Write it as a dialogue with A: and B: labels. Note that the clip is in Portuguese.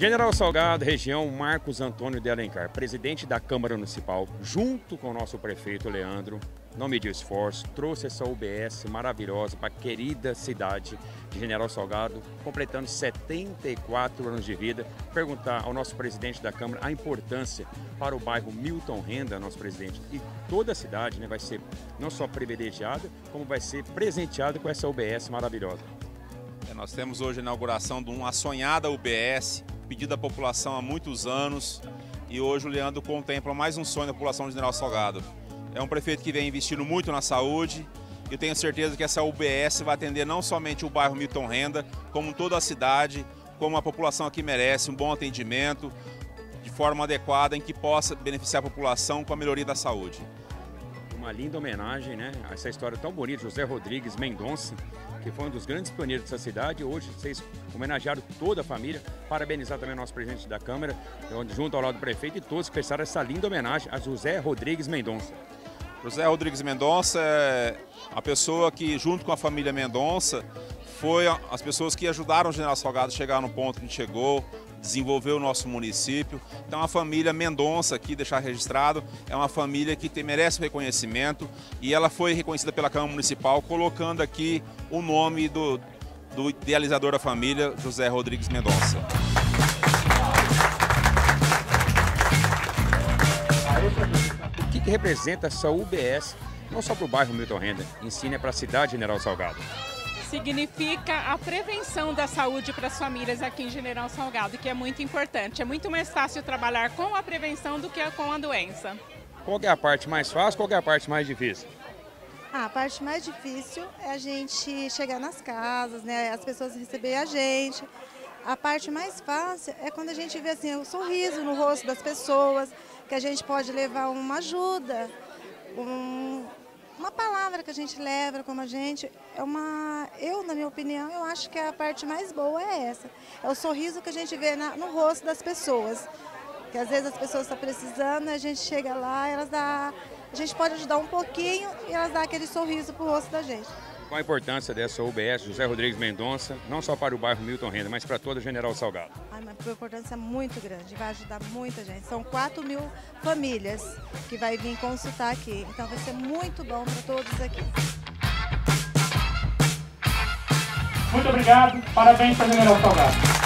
A: General Salgado, região Marcos Antônio de Alencar, presidente da Câmara Municipal, junto com o nosso prefeito Leandro, não mediu esforço, trouxe essa UBS maravilhosa para a querida cidade de General Salgado, completando 74 anos de vida. Perguntar ao nosso presidente da Câmara a importância para o bairro Milton Renda, nosso presidente, e toda a cidade né, vai ser não só privilegiada, como vai ser presenteada com essa UBS maravilhosa.
B: É, nós temos hoje a inauguração de uma sonhada UBS, pedido da população há muitos anos e hoje o Leandro contempla mais um sonho da população de General Salgado. É um prefeito que vem investindo muito na saúde e tenho certeza que essa UBS vai atender não somente o bairro Milton Renda, como toda a cidade, como a população aqui merece, um bom atendimento de forma adequada em que possa beneficiar a população com a melhoria da saúde
A: uma linda homenagem, né? A essa história tão bonita, José Rodrigues Mendonça, que foi um dos grandes pioneiros dessa cidade. Hoje vocês homenagearam toda a família. Parabenizar também o nosso presidente da Câmara, junto ao lado do prefeito e todos que prestaram essa linda homenagem a José Rodrigues Mendonça.
B: José Rodrigues Mendonça é a pessoa que, junto com a família Mendonça, foi as pessoas que ajudaram o General Salgado a chegar no ponto que chegou, desenvolver o nosso município. Então a família Mendonça, aqui deixar registrado, é uma família que tem, merece reconhecimento e ela foi reconhecida pela Câmara Municipal, colocando aqui o nome do, do idealizador da família, José Rodrigues Mendonça.
A: O que, que representa essa UBS, não só para o bairro Milton Renda, ensina para a cidade General Salgado?
C: Significa a prevenção da saúde para as famílias aqui em General Salgado, que é muito importante. É muito mais fácil trabalhar com a prevenção do que com a doença.
A: Qual é a parte mais fácil, qual é a parte mais difícil?
D: Ah, a parte mais difícil é a gente chegar nas casas, né? As pessoas receberem a gente. A parte mais fácil é quando a gente vê assim, o sorriso no rosto das pessoas, que a gente pode levar uma ajuda, um, uma palavra que a gente leva como a gente, é uma, eu na minha opinião, eu acho que a parte mais boa é essa. É o sorriso que a gente vê na, no rosto das pessoas. Que às vezes as pessoas estão precisando, a gente chega lá, elas dá, a gente pode ajudar um pouquinho e elas dão aquele sorriso pro rosto da gente.
A: Qual a importância dessa UBS José Rodrigues Mendonça, não só para o bairro Milton Renda, mas para toda General Salgado?
D: Ai, mas a importância é muito grande, vai ajudar muita gente. São 4 mil famílias que vai vir consultar aqui, então vai ser muito bom para todos aqui.
E: Muito obrigado, parabéns para General Salgado.